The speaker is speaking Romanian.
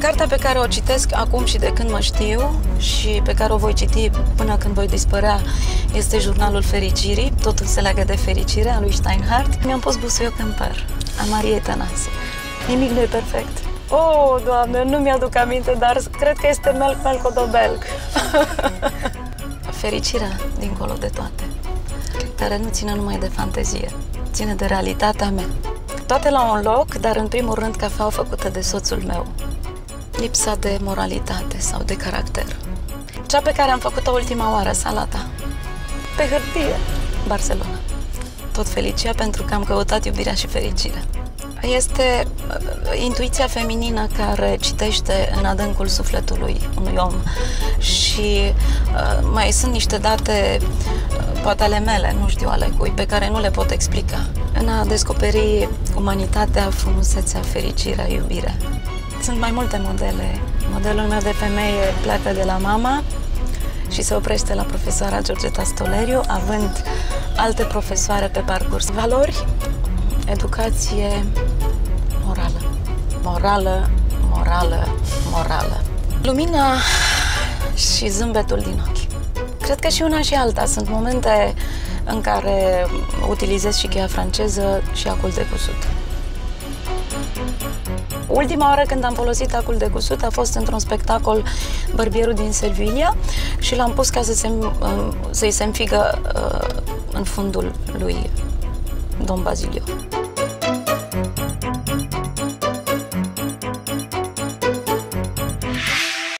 Cartea pe care o citesc acum și de când mă știu și pe care o voi citi până când voi dispărea este Jurnalul Fericirii. Totul se leagă de fericire a lui Steinhardt. Mi-am pus busuioc în păr, a Mariei Tănase. Nimic nu e perfect. Oh, Doamne, nu mi-aduc aminte, dar cred că este Melc Melcodobelc. Fericirea dincolo de toate, care nu ține numai de fantezie, ține de realitatea mea. Toate la un loc, dar în primul rând cafeaua făcută de soțul meu. Lipsa de moralitate sau de caracter. Cea pe care am făcut-o ultima oară, salata. Pe hârtie, Barcelona. Tot felicia pentru că am căutat iubirea și fericirea. Este uh, intuiția feminină care citește în adâncul sufletului unui om și uh, mai sunt niște date, uh, poate ale mele, nu știu ale cui, pe care nu le pot explica. În a descoperi umanitatea, frumusețea, fericirea, iubirea. Sunt mai multe modele. Modelul meu de femeie pleacă de la mama și se oprește la profesoara Georgeta Stoleriu, având alte profesoare pe parcurs. Valori, educație morală. Morală, morală, morală. Lumina și zâmbetul din ochi. Cred că și una și alta. Sunt momente în care utilizez și cheia franceză și acul de cusut. Ultima oară când am folosit acul de cusut a fost într-un spectacol Bărbierul din Sevilla și l-am pus ca să se, să-i se înfigă uh, în fundul lui Don Bazilio.